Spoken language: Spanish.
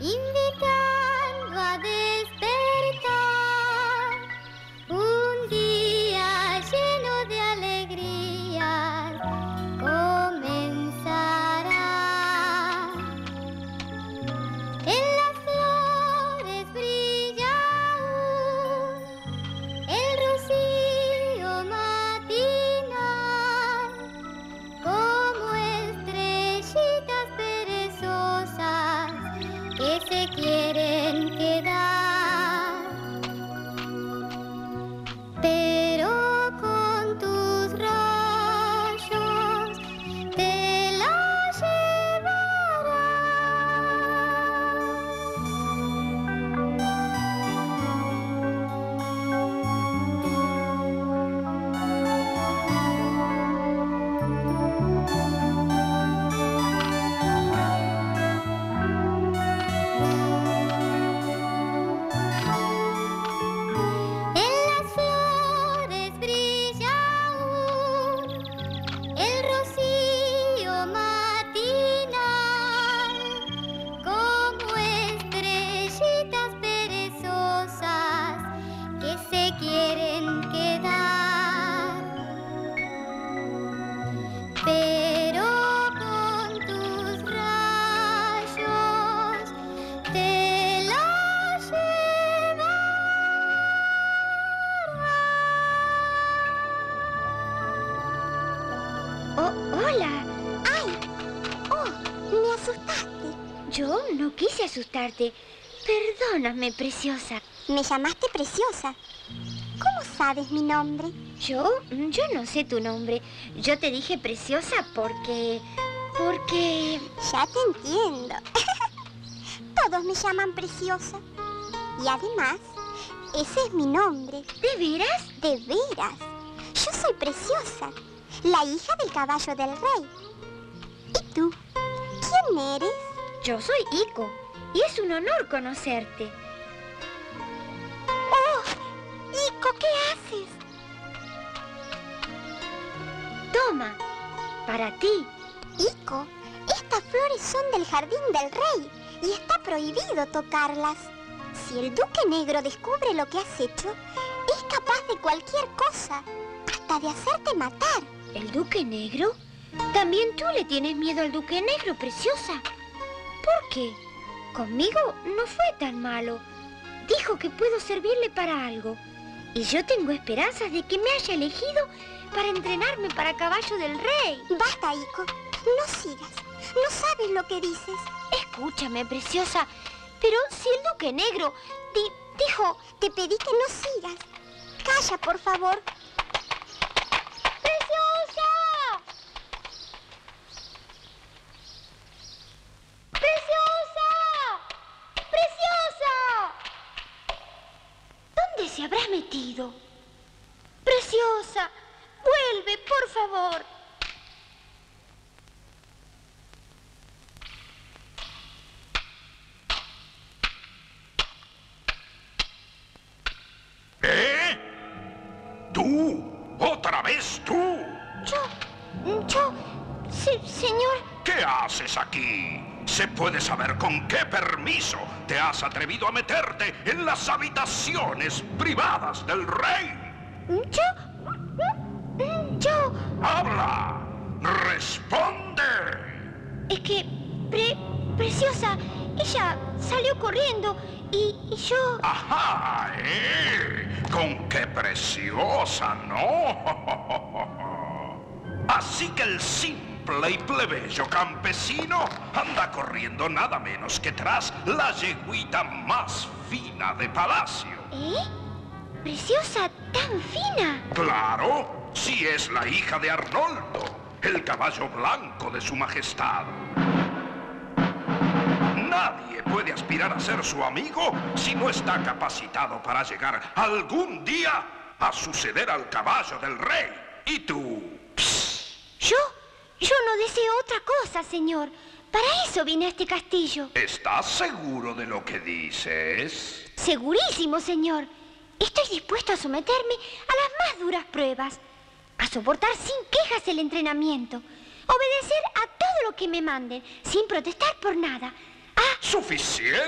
invitando a que se Yo no quise asustarte. Perdóname, preciosa. Me llamaste preciosa. ¿Cómo sabes mi nombre? Yo, yo no sé tu nombre. Yo te dije preciosa porque... porque... Ya te entiendo. Todos me llaman preciosa. Y además, ese es mi nombre. ¿De veras? De veras. Yo soy preciosa, la hija del caballo del rey. ¿Y tú? ¿Quién eres? Yo soy Ico. Y es un honor conocerte. ¡Oh! Ico, ¿qué haces? Toma, para ti. Ico, estas flores son del jardín del rey y está prohibido tocarlas. Si el duque negro descubre lo que has hecho, es capaz de cualquier cosa, hasta de hacerte matar. ¿El duque negro? También tú le tienes miedo al duque negro, preciosa. ¿Por qué? Conmigo no fue tan malo. Dijo que puedo servirle para algo. Y yo tengo esperanzas de que me haya elegido para entrenarme para caballo del rey. Basta, Ico, no sigas. No sabes lo que dices. Escúchame, preciosa. Pero si el duque negro di- dijo... Te pedí que no sigas. Calla, por favor. ¡Preciosa! ¡Preciosa! ¡Preciosa! ¿Dónde se habrá metido? ¡Preciosa! ¡Vuelve, por favor! ¿Eh? ¿Tú? ¿Otra vez tú? Yo... yo... se- señor... ¿Qué haces aquí? ¿Se puede saber con qué permiso te has atrevido a meterte en las habitaciones privadas del rey? Yo... yo... ¡Habla! ¡Responde! Es que... Pre... preciosa... ella salió corriendo y, y yo... ¡Ajá! ¿eh? ¡Con qué preciosa, ¿no? Así que el simple y plebeyo campesino anda corriendo nada menos que tras la yeguita más fina de palacio. ¿Eh? Preciosa, tan fina. Claro, si es la hija de Arnoldo, el caballo blanco de su majestad. Nadie puede aspirar a ser su amigo si no está capacitado para llegar algún día a suceder al caballo del rey. ¿Y tú? ¿Yo? Yo no deseo otra cosa, señor. Para eso vine a este castillo. ¿Estás seguro de lo que dices? Segurísimo, señor. Estoy dispuesto a someterme a las más duras pruebas. A soportar sin quejas el entrenamiento. Obedecer a todo lo que me manden, sin protestar por nada. A Suficiente.